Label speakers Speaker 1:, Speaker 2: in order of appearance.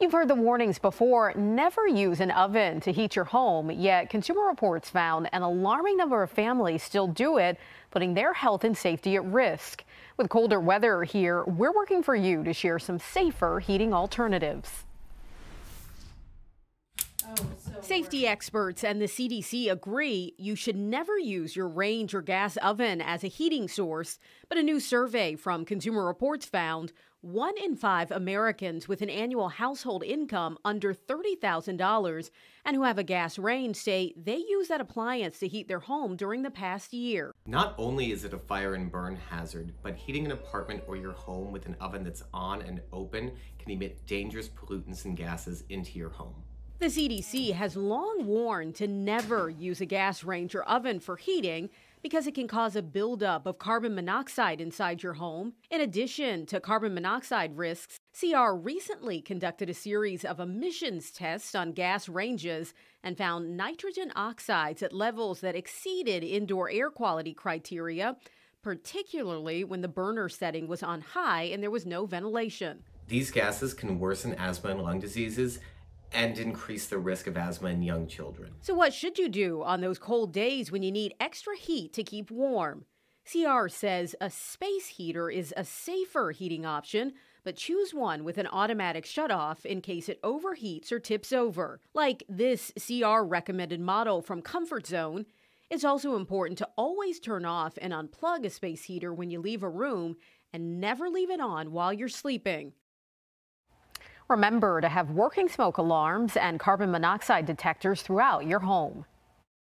Speaker 1: You've heard the warnings before. Never use an oven to heat your home. Yet Consumer Reports found an alarming number of families still do it, putting their health and safety at risk. With colder weather here, we're working for you to share some safer heating alternatives. Safety experts and the CDC agree you should never use your range or gas oven as a heating source. But a new survey from Consumer Reports found one in five Americans with an annual household income under $30,000 and who have a gas range say they use that appliance to heat their home during the past year.
Speaker 2: Not only is it a fire and burn hazard, but heating an apartment or your home with an oven that's on and open can emit dangerous pollutants and gases into your home.
Speaker 1: The CDC has long warned to never use a gas range or oven for heating because it can cause a buildup of carbon monoxide inside your home. In addition to carbon monoxide risks, CR recently conducted a series of emissions tests on gas ranges and found nitrogen oxides at levels that exceeded indoor air quality criteria, particularly when the burner setting was on high and there was no ventilation.
Speaker 2: These gases can worsen asthma and lung diseases and increase the risk of asthma in young children.
Speaker 1: So, what should you do on those cold days when you need extra heat to keep warm? CR says a space heater is a safer heating option, but choose one with an automatic shutoff in case it overheats or tips over. Like this CR recommended model from Comfort Zone. It's also important to always turn off and unplug a space heater when you leave a room and never leave it on while you're sleeping. Remember to have working smoke alarms and carbon monoxide detectors throughout your home.